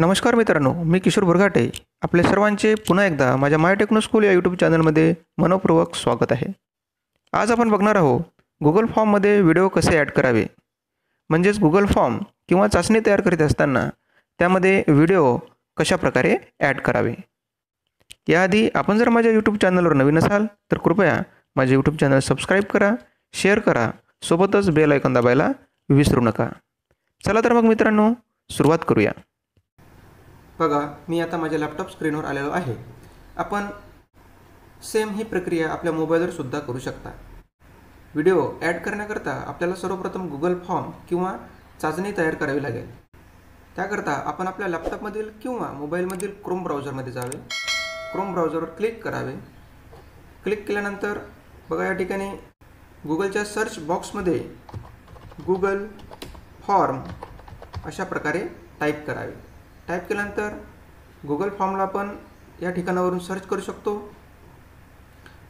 नमस्कार मित्रांनो मी किशोर बुरघाटे आपले सर्वांचे पुन्हा एकदा माझ्या माय टेक्नो स्कूल या यूट्यूब चॅनलमध्ये मनपूर्वक स्वागत आहे. आज आपण बघणार आहोत गुगल फॉर्ममध्ये व्हिडिओ कसे ॲड करावे? म्हणजेच गुगल फॉर्म किंवा चाचणी तयार करीत असताना त्यामध्ये व्हिडिओ कशाप्रकारे ॲड करावे? याआधी आपण जर माझ्या यूट्यूब चॅनलवर नवीन असाल तर कृपया माझे यूट्यूब चॅनल सबस्क्राईब करा शेअर करा सोबतच बेल ऐकून दाबायला विसरू नका. चला तर मग मित्रांनो सुरुवात करूया. बघा मी आता माझ्या लॅपटॉप स्क्रीनवर आलेलो आहे. आपण सेम ही प्रक्रिया आपल्या मोबाईलवर सुद्धा करू शकता. व्हिडिओ ॲड करण्याकरता आपल्याला सर्वप्रथम गुगल फॉर्म किंवा चाचणी तयार करावी लागेल. त्याकरता आपण आपल्या लॅपटॉपमधील किंवा मोबाईलमधील क्रोम ब्राउझरमध्ये जावे. क्रोम ब्राउझरवर क्लिक करावे. क्लिक केल्यानंतर बघा या ठिकाणी गुगलच्या सर्च बॉक्समध्ये गुगल फॉर्म अशा प्रकारे टाईप करावे. टाईप केल्यानंतर गुगल फॉर्मला आपण या ठिकाणावरून सर्च करू शकतो.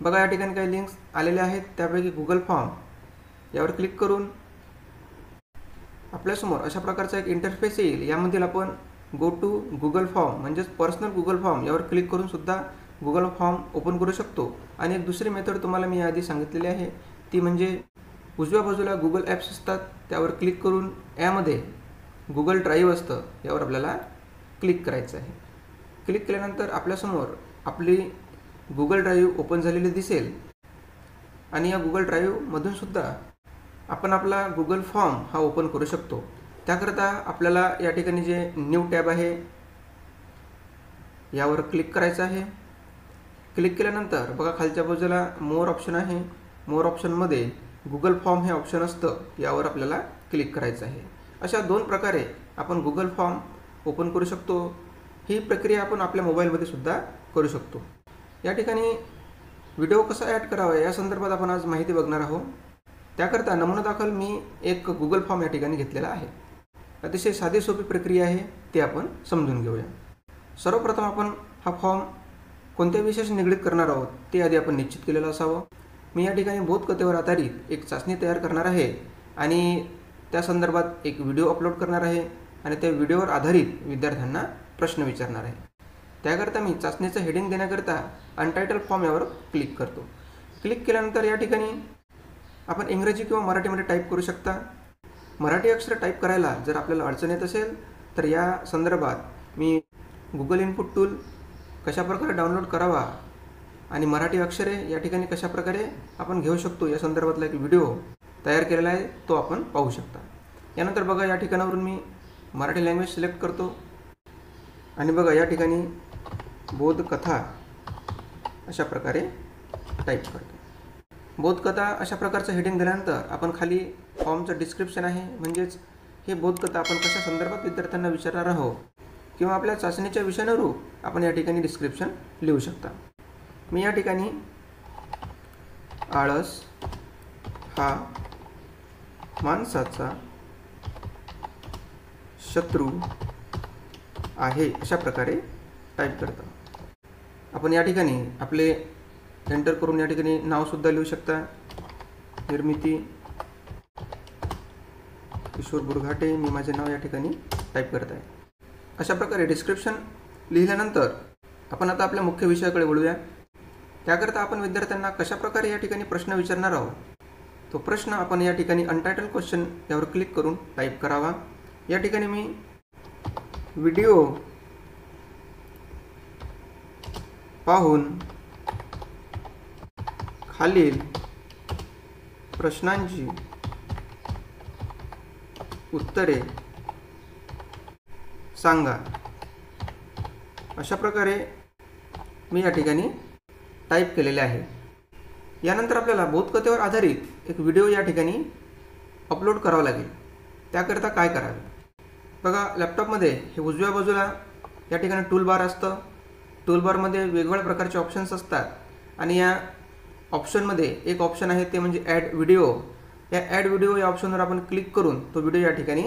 बघा या ठिकाणी काही लिंक्स आलेले आहेत. त्यापैकी गुगल फॉर्म यावर क्लिक करून आपल्यासमोर अशा प्रकारचा एक इंटरफेस येईल. यामधील आपण गो टू गुगल फॉर्म म्हणजेच पर्सनल गुगल फॉर्म यावर क्लिक करून सुद्धा गुगल फॉर्म ओपन करू शकतो. आणि एक दुसरी मेथड तुम्हाला मी आधी सांगितलेली आहे. ती म्हणजे उजव्या बाजूला गुगल ॲप्स असतात. त्यावर क्लिक करून यामध्ये गुगल ड्राईव्ह असतं. यावर आपल्याला क्लिक करायचं आहे. क्लिक केल्यानंतर आपल्यासमोर आपली गुगल ड्राईव्ह ओपन झालेली दिसेल. आणि या गुगल ड्राईव्हमधून सुद्धा आपण आपला गुगल फॉर्म हा ओपन करू शकतो. त्याकरता आपल्याला या ठिकाणी जे न्यू टॅब आहे यावर क्लिक करायचं आहे. क्लिक केल्यानंतर बघा खालच्या बाजूला मोर ऑप्शन आहे. मोर ऑप्शनमध्ये गुगल फॉर्म हे ऑप्शन असतं यावर आपल्याला क्लिक करायचं आहे. अशा दोन प्रकारे आपण गुगल फॉर्म ओपन करू शकतो. ही प्रक्रिया आपण आपल्या मोबाईलमध्ये सुद्धा करू शकतो. या ठिकाणी व्हिडिओ कसा ॲड करावा या संदर्भात आपण आज माहिती बघणार आहोत. त्याकरता नमुना दाखल मी एक गुगल फॉर्म या ठिकाणी घेतलेला आहे. अतिशय साधी सोपी प्रक्रिया आहे ती आपण समजून घेऊया. सर्वप्रथम आपण हा फॉर्म कोणत्या विषयाशी निगडीत करणार आहोत ते आधी आपण निश्चित केलेलं असावं. मी या ठिकाणी बोधकथेवर आधारित एक चाचणी तयार करणार आहे आणि त्या संदर्भात एक व्हिडिओ अपलोड करणार आहे. आणि त्या व्हिडिओवर आधारित विद्यार्थ्यांना प्रश्न विचारणार आहे. त्याकरता मी चाचणीचं हेडिंग देण्याकरता अनटायटल फॉर्म यावर क्लिक करतो. क्लिक केल्यानंतर या ठिकाणी आपण इंग्रजी किंवा मराठीमध्ये टाईप करू शकता. मराठी अक्षर टाईप करायला जर आपल्याला अडचण येत असेल तर या संदर्भात मी गुगल इनपुट टूल कशाप्रकारे डाउनलोड करावा आणि मराठी अक्षरे या ठिकाणी कशाप्रकारे आपण घेऊ शकतो या संदर्भातला एक व्हिडिओ तयार केलेला आहे तो आपण पाहू शकता. यानंतर बघा या ठिकाणावरून मी मराठी लँग्वेज सिलेक्ट करतो. आणि बघा या ठिकाणी बोधकथा अशा प्रकारे टाईप करतो. बोधकथा अशा प्रकारचं हेडिंग दिल्यानंतर आपण खाली फॉर्मचं डिस्क्रिप्शन आहे. म्हणजेच हे बोधकथा आपण कशा संदर्भात विद्यार्थ्यांना विचारणार आहोत किंवा आपल्या चाचणीच्या विषयानुरूप आपण या ठिकाणी डिस्क्रिप्शन लिहू शकता. मी या ठिकाणी आळस हा माणसाचा शत्रू आहे अशा प्रकारे टाईप करतो. आपण या ठिकाणी आपले एंटर करून या ठिकाणी नावसुद्धा लिहू शकता. निर्मिती किशोर बुरघाटे मी माझे नाव या ठिकाणी टाईप करत आहे. अशा प्रकारे डिस्क्रिप्शन लिहिल्यानंतर आपण आता आपल्या मुख्य विषयाकडे वळूया. त्याकरता आपण विद्यार्थ्यांना कशाप्रकारे या ठिकाणी प्रश्न विचारणार आहोत? तो प्रश्न आपण या ठिकाणी अनटायटल क्वेश्चन यावर क्लिक करून टाईप करावा. या ठिकाणी मी व्हिडिओ पाहून खालील प्रश्नांची उत्तरे सांगा. अशा प्रकारे मी या ठिकाणी टाईप केलेले आहे. यानंतर आपल्याला बोधकथेवर आधारित एक व्हिडिओ या ठिकाणी अपलोड करावा लागेल. त्याकरिता काय करावे? बघा लॅपटॉपमध्ये हे उजव्या बाजूला या ठिकाणी टूलबार असतं. टूलबारमध्ये वेगवेगळ्या प्रकारचे ऑप्शन्स असतात. आणि या ऑप्शनमध्ये एक ऑप्शन आहे ते म्हणजे ॲड व्हिडिओ या ॲड व्हिडिओ या ऑप्शनवर आपण क्लिक करून तो व्हिडिओ या ठिकाणी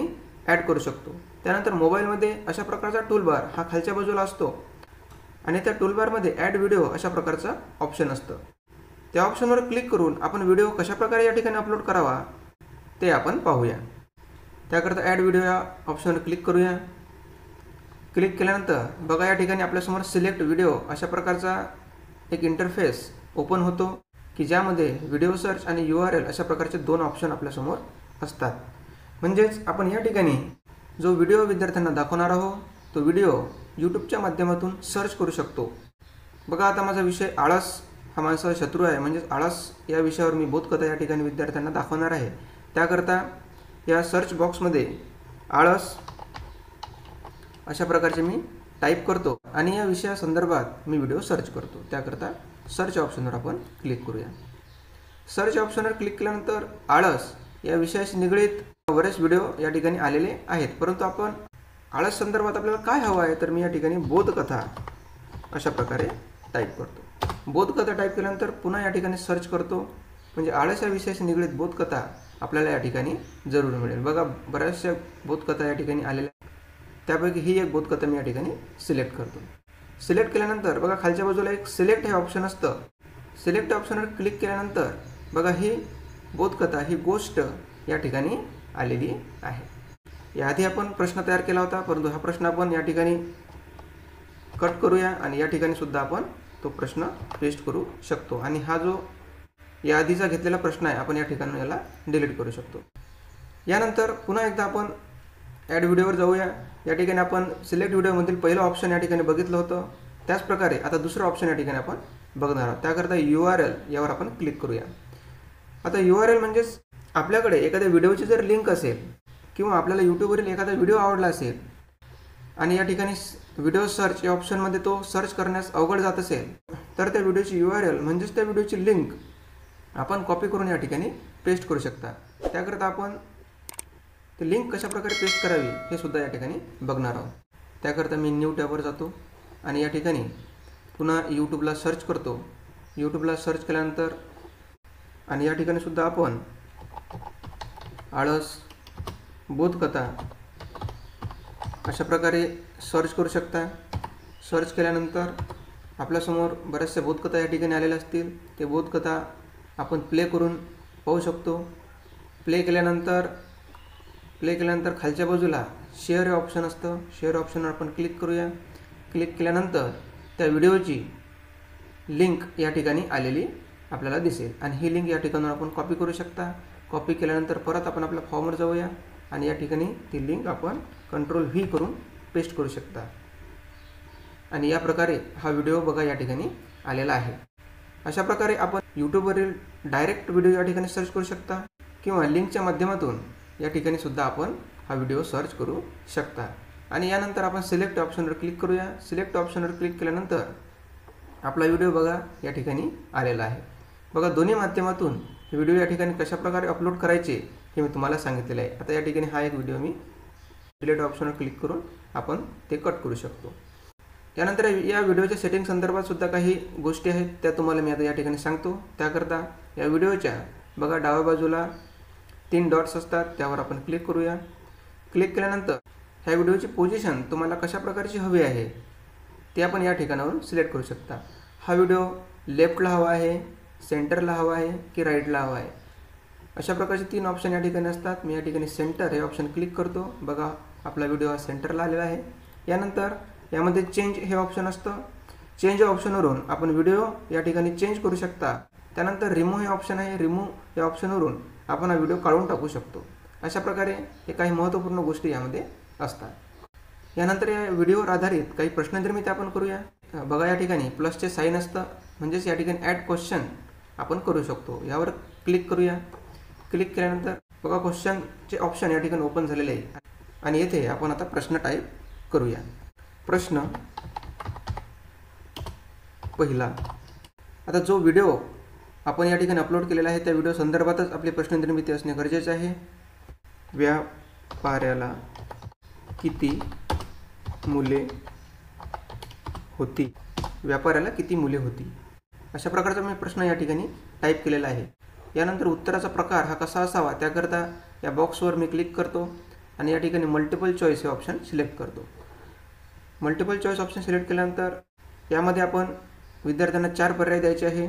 ॲड करू शकतो. त्यानंतर मोबाईलमध्ये अशा प्रकारचा टूलबार हा खालच्या बाजूला असतो. आणि त्या टूलबारमध्ये ॲड व्हिडिओ अशा प्रकारचं ऑप्शन असतं. त्या ऑप्शनवर क्लिक करून आपण व्हिडिओ कशाप्रकारे या ठिकाणी अपलोड करावा ते आपण पाहूया. त्याकरता ॲड व्हिडिओ या ऑप्शनवर क्लिक करूया. क्लिक केल्यानंतर बघा या ठिकाणी आपल्यासमोर सिलेक्ट व्हिडिओ अशा प्रकारचा एक इंटरफेस ओपन होतो की ज्यामध्ये व्हिडिओ सर्च आणि यू आर एल अशा प्रकारचे दोन ऑप्शन आपल्यासमोर असतात. म्हणजेच आपण या ठिकाणी जो व्हिडिओ विद्यार्थ्यांना दाखवणार आहोत तो व्हिडिओ यूट्यूबच्या माध्यमातून सर्च करू शकतो. बघा आता माझा विषय आळस हा माणसाचा शत्रू आहे. म्हणजेच आळस या विषयावर मी बोधकथा या ठिकाणी विद्यार्थ्यांना दाखवणार आहे. त्याकरता या सर्च बॉक्समध्ये आळस अशा प्रकारचे मी टाईप करतो आणि या विषयासंदर्भात मी व्हिडिओ सर्च करतो. त्याकरता सर्च ऑप्शनवर आपण क्लिक करूया. सर्च ऑप्शनवर क्लिक केल्यानंतर आळस या विषयाशी निगडीत बरेच व्हिडिओ या ठिकाणी आलेले आहेत. परंतु आपण आळस संदर्भात आपल्याला काय हवं आहे तर मी या ठिकाणी बोधकथा अशा प्रकारे टाईप करतो. बोधकथा टाईप केल्यानंतर पुन्हा या ठिकाणी सर्च करतो. म्हणजे आळस या विषयाशी निगडीत बोधकथा आपल्याला या ठिकाणी जरूर मिळेल. बघा बऱ्याचशा बोधकथा या ठिकाणी आलेल्या त्यापैकी ही एक बोधकथा मी या ठिकाणी सिलेक्ट करतो. सिलेक्ट केल्यानंतर बघा खालच्या बाजूला एक सिलेक्ट हे ऑप्शन असतं. सिलेक्ट ऑप्शनवर क्लिक केल्यानंतर बघा ही बोधकथा ही गोष्ट या ठिकाणी आलेली आहे. याआधी आपण प्रश्न तयार केला होता परंतु हा प्रश्न आपण या ठिकाणी कट करूया आणि या ठिकाणी सुद्धा आपण तो प्रश्न पेस्ट करू शकतो. आणि हा जो या आधीचा घेतलेला प्रश्न आहे. आपण या ठिकाणी याला डिलीट करू शकतो. यानंतर पुन्हा एकदा आपण ॲड व्हिडिओवर जाऊया. या ठिकाणी आपण सिलेक्ट व्हिडिओमधील पहिलं ऑप्शन या ठिकाणी बघितलं होतं. त्याच प्रकारे आता दुसरं ऑप्शन या ठिकाणी आपण बघणार आहोत. त्याकरता यू आर एल यावर आपण क्लिक करूया. आता यू आर एल म्हणजेच आपल्याकडे एखाद्या व्हिडिओची जर लिंक असेल किंवा आपल्याला यूट्यूबवरील एखादा व्हिडिओ आवडला असेल आणि या ठिकाणी व्हिडिओ सर्च या ऑप्शनमध्ये तो सर्च करण्यास अवघड जात असेल तर त्या व्हिडिओची यू आर एल म्हणजेच त्या व्हिडिओची लिंक आपण कॉपी करून या ठिकाणी पेस्ट करू शकता. त्याकरता आपण ते लिंक कशाप्रकारे पेस्ट करावी हे सुद्धा या ठिकाणी बघणार आहोत. त्याकरता मी न्यू टॅबवर जातो आणि या ठिकाणी पुन्हा यूट्यूबला सर्च करतो. यूट्यूबला सर्च केल्यानंतर आणि या ठिकाणी सुद्धा आपण आळस बोधकथा अशा प्रकारे सर्च करू शकता. सर्च केल्यानंतर आपल्यासमोर बऱ्याचशा बोधकथा या ठिकाणी आलेल्या असतील. ते बोधकथा आपण प्ले करून पाहू शकतो. प्ले केल्यानंतर प्ले केल्यानंतर खालच्या बाजूला शेअर हे ऑप्शन असतं शेअर ऑप्शनवर आपण क्लिक करूया. क्लिक केल्यानंतर त्या व्हिडिओची लिंक या ठिकाणी आलेली आपल्याला दिसेल. आणि ही लिंक या ठिकाणून आपण कॉपी करू शकता. कॉपी केल्यानंतर परत आपण आपल्या फॉर्मवर जाऊया. आणि या ठिकाणी ती लिंक आपण कंट्रोल व्ही करून पेस्ट करू शकता. आणि या प्रकारे हा व्हिडिओ बघा या ठिकाणी आलेला आहे. अशा प्रकारे आपण यूट्यूबवरील डायरेक्ट व्हिडिओ या ठिकाणी सर्च करू शकता किंवा लिंकच्या माध्यमातून या ठिकाणी सुद्धा आपण हा व्हिडिओ सर्च करू शकता. आणि यानंतर आपण सिलेक्ट ऑप्शनवर क्लिक करूया. सिलेक्ट ऑप्शनवर क्लिक केल्यानंतर आपला व्हिडिओ बघा या ठिकाणी आलेला आहे. बघा दोन्ही माध्यमातून हे व्हिडिओ या ठिकाणी कशाप्रकारे अपलोड करायचे हे मी तुम्हाला सांगितलेलं आहे. आता या ठिकाणी हा एक व्हिडिओ मी डिलेट ऑप्शनवर क्लिक करून आपण ते कट करू शकतो. यानंतर या व्हिडिओच्या सेटिंग संदर्भात सुद्धा काही गोष्टी आहेत त्या तुम्हाला मी आता या ठिकाणी सांगतो. त्याकरता या व्हिडिओच्या बघा डाव्या बाजूला तीन डॉट्स असतात त्यावर आपण क्लिक करूया. क्लिक केल्यानंतर ह्या व्हिडिओची पोझिशन तुम्हाला कशा प्रकारची हवी आहे ते आपण या ठिकाणावरून सिलेक्ट करू शकता. हा व्हिडिओ लेफ्टला हवा आहे सेंटरला हवा आहे की राईटला हवा आहे? अशा प्रकारचे तीन ऑप्शन या ठिकाणी असतात. मी या ठिकाणी सेंटर हे ऑप्शन क्लिक करतो. बघा आपला व्हिडिओ हा सेंटरला आलेला आहे. यानंतर यामध्ये चेंज हे ऑप्शन असतं. चेंज ऑप्शनवरून आपण व्हिडिओ या ठिकाणी चेंज करू शकता. त्यानंतर रिमूव्ह हे ऑप्शन आहे. रिमूव्ह या ऑप्शनवरून आपण हा व्हिडिओ काढून टाकू शकतो. अशा प्रकारे हे काही महत्त्वपूर्ण गोष्टी यामध्ये असतात. यानंतर या व्हिडिओवर आधारित काही प्रश्ननिर्मिती आपण करूया बघा या ठिकाणी प्लसचे साईन असतं. म्हणजेच या ठिकाणी ॲड क्वेश्चन आपण करू शकतो. यावर क्लिक करूया. क्लिक केल्यानंतर बघा क्वेश्चनचे ऑप्शन या ठिकाणी ओपन झालेले आहे. आणि येथे आपण आता प्रश्न टाईप करूया. प्रश्न. पहिला. आता जो व्हिडिओ आपण या ठिकाणी अपलोड केलेला आहे त्या व्हिडिओ संदर्भातच आपली प्रश्ननिर्मिती असणे गरजेचे आहे. व्यापाऱ्याला किती मुले होती? व्यापाऱ्याला किती मुले होती? अशा प्रकारचा मी प्रश्न या ठिकाणी टाईप केलेला आहे. यानंतर उत्तराचा प्रकार हा कसा असावा त्याकरता या बॉक्सवर मी क्लिक करतो आणि या ठिकाणी मल्टिपल चॉईस हे ऑप्शन सिलेक्ट करतो. मल्टिपल चॉईस ऑप्शन सिलेक्ट केल्यानंतर यामध्ये आपण विद्यार्थ्यांना चार पर्याय द्यायचे आहे.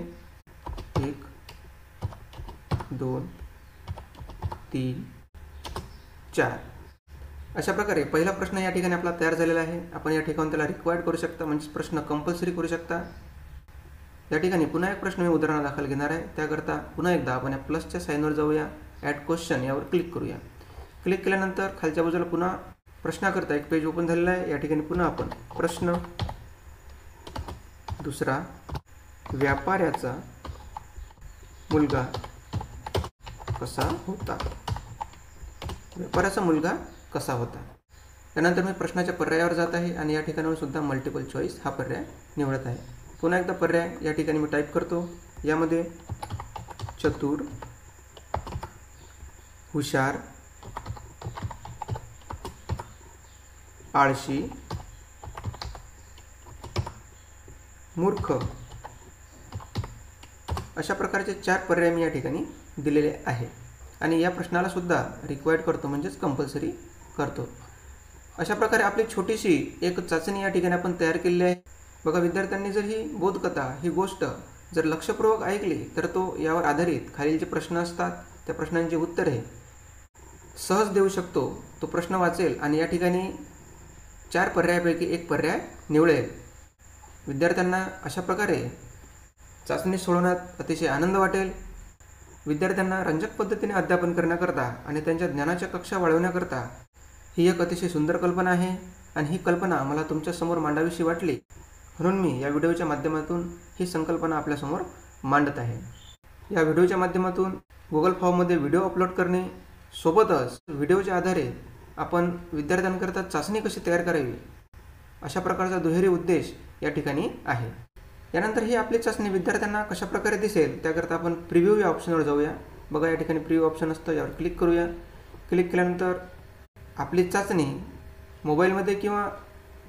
एक दोन तीन चार. अशा प्रकारे पहिला प्रश्न या ठिकाणी आपला तयार झालेला आहे. आपण या ठिकाणी त्याला रिक्वायर्ड करू शकता म्हणजे प्रश्न कंपल्सरी करू शकता. या ठिकाणी पुन्हा एक प्रश्न मी उदाहरणादाखल घेणार आहे. त्याकरता पुन्हा एकदा आपण या प्लसच्या साईनवर जाऊया. ॲड क्वेश्चन यावर क्लिक करूया. क्लिक केल्यानंतर खालच्या बाजूला पुन्हा प्रश्नाकरता एक पेज ओपन झालेला आहे. या ठिकाणी पुन्हा आपण प्रश्न. दुसरा व्यापाऱ्याचा मुलगा कसा होता? व्यापाऱ्याचा मुलगा कसा होता? त्यानंतर मी प्रश्नाच्या पर्यायावर जात आहे आणि या ठिकाणावर सुद्धा मल्टिपल चॉईस हा पर्याय निवडत आहे. पुन्हा एकदा पर्याय या ठिकाणी मी टाईप करतो. यामध्ये चतुर हुशार आळशी मूर्ख. अशा प्रकारचे चार पर्याय मी या ठिकाणी दिलेले आहे. आणि या प्रश्नाला सुद्धा रिक्वायर्ड करतो म्हणजेच कंपल्सरी करतो. अशा प्रकारे आपली छोटीशी एक चाचणी या ठिकाणी आपण तयार केलेली आहे. बघा विद्यार्थ्यांनी जर ही बोधकथा ही गोष्ट जर लक्षपूर्वक ऐकली तर तो यावर आधारित खालील जे प्रश्न असतात त्या प्रश्नांची उत्तरे सहज देऊ शकतो तो प्रश्न वाचेल आणि या ठिकाणी चार पर्यायापैकी एक पर्याय निवडेल विद्यार्थ्यांना अशा प्रकारे चाचणी सोडवण्यात अतिशय आनंद वाटेल. विद्यार्थ्यांना रंजक पद्धतीने अध्यापन करण्याकरता आणि त्यांच्या ज्ञानाच्या कक्षा वाढवण्याकरता ही एक अतिशय सुंदर कल्पना आहे आणि ही कल्पना मला तुमच्यासमोर मांडावीशी वाटली. म्हणून मी या व्हिडिओच्या माध्यमातून ही संकल्पना आपल्यासमोर मांडत आहे. या व्हिडिओच्या माध्यमातून गुगल फॉर्ममध्ये व्हिडिओ अपलोड करणे सोबतच व्हिडिओच्या आधारे आपण विद्यार्थ्यांकरता चाचणी कशी तयार करावी? अशा प्रकारचा दुहेरी उद्देश या ठिकाणी आहे. यानंतर ही आपली चाचणी विद्यार्थ्यांना कशा प्रकारे दिसेल त्याकरता आपण प्रिव्ह्यू या ऑप्शनवर जाऊया. बघा या ठिकाणी प्रिव्ह्यू ऑप्शन असतं यावर क्लिक करूया. क्लिक केल्यानंतर आपली चाचणी मोबाईलमध्ये किंवा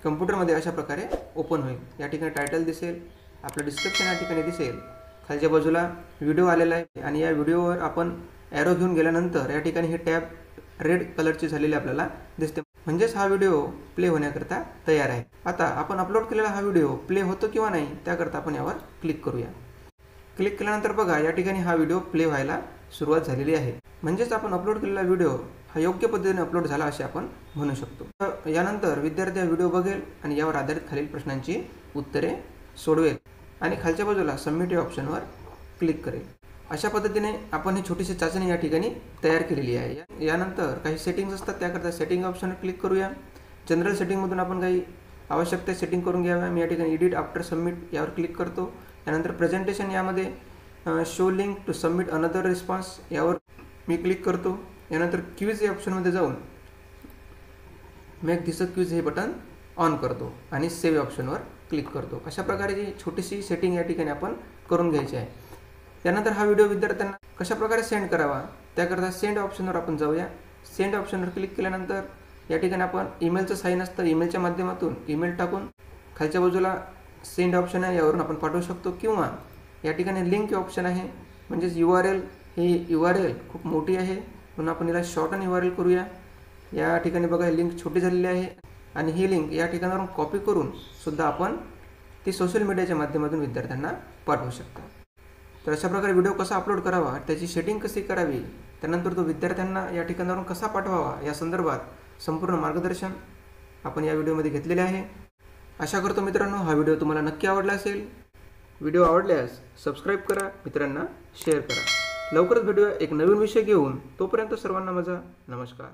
कम्प्युटरमध्ये अशा प्रकारे ओपन होईल. या ठिकाणी टायटल दिसेल आपलं डिस्क्रिप्शन या ठिकाणी दिसेल. खालच्या बाजूला व्हिडिओ आलेला आहे आणि या व्हिडिओवर आपण ॲरो घेऊन गेल्यानंतर या ठिकाणी ही टॅब रेड कलरची झालेली आपल्याला दिसते. म्हणजेच हा व्हिडिओ प्ले होण्याकरता तयार आहे. आता आपण अपलोड केलेला हा व्हिडिओ प्ले होतो किंवा नाही त्याकरता आपण यावर क्लिक करूया. क्लिक केल्यानंतर बघा या ठिकाणी हा व्हिडिओ प्ले व्हायला सुरुवात झालेली आहे. म्हणजेच आपण अपलोड केलेला व्हिडिओ हा योग्य पद्धतीने अपलोड झाला असे आपण म्हणू शकतो. तर यानंतर विद्यार्थी हा व्हिडिओ बघेल आणि यावर आधारित खालील प्रश्नांची उत्तरे सोडवेल आणि खालच्या बाजूला सबमिट या ऑप्शनवर क्लिक करेल. अशा पद्धतीने आपण ही छोटीशी चाचणी या ठिकाणी तयार केलेली आहे. यानंतर काही सेटिंग्ज असतात त्याकरता सेटिंग ऑप्शनवर क्लिक करूया. जनरल सेटिंगमधून आपण काही आवश्यक त्या सेटिंग करून घ्याव्या. मी या ठिकाणी एडिट आफ्टर सबमिट यावर क्लिक करतो. त्यानंतर प्रेझेंटेशन यामध्ये show link to submit another response यावर मी क्लिक करतो. यानंतर क्विज या ऑप्शनमध्ये जाऊन मेक दिसत क्विज हे बटन ऑन करतो आणि सेव्ह ऑप्शनवर क्लिक करतो. अशा प्रकारे जी छोटीशी सेटिंग या ठिकाणी आपण करून घ्यायची आहे. त्यानंतर हा व्हिडिओ विद्यार्थ्यांना कशाप्रकारे सेंड करावा त्याकरता सेंड ऑप्शनवर आपण जाऊया. सेंड ऑप्शनवर क्लिक केल्यानंतर या ठिकाणी आपण ईमेलचं साईन असतं. ईमेलच्या माध्यमातून ईमेल टाकून खालच्या बाजूला सेंड ऑप्शन आहे यावरून आपण पाठवू शकतो. किंवा या ठिकाणी लिंक ऑप्शन आहे म्हणजेच यू आर एल ही यू आर एल खूप मोठी आहे. म्हणून आपण याला शॉर्ट आणि यू आर एल करूया. या ठिकाणी बघा ही लिंक छोटी झालेली आहे. आणि ही लिंक या ठिकाणावरून कॉपी करून सुद्धा आपण ती सोशल मीडियाच्या माध्यमातून विद्यार्थ्यांना पाठवू शकतो. तर अशा प्रकारे व्हिडिओ कसा अपलोड करावा त्याची सेटिंग कशी करावी त्यानंतर तो विद्यार्थ्यांना या ठिकाणावरून कसा पाठवावा या संदर्भात संपूर्ण मार्गदर्शन आपण या व्हिडिओमध्ये घेतलेले आहे. आशा करतो मित्रांनो हा व्हिडिओ तुम्हाला नक्की आवडला असेल. व्हिडिओ आवडल्यास सबस्क्राईब करा मित्रांना शेअर करा. लवकरच भेटूया एक नवीन विषय घेऊन. तोपर्यंत सर्वांना माझा नमस्कार.